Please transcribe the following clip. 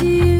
into